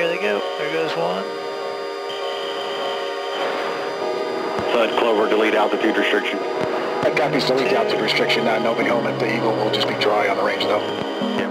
here they go. There goes one. Thud Clover, delete altitude restriction. That copies delete altitude restriction. Not nobody home at the Eagle will just be dry on the range though. Yep.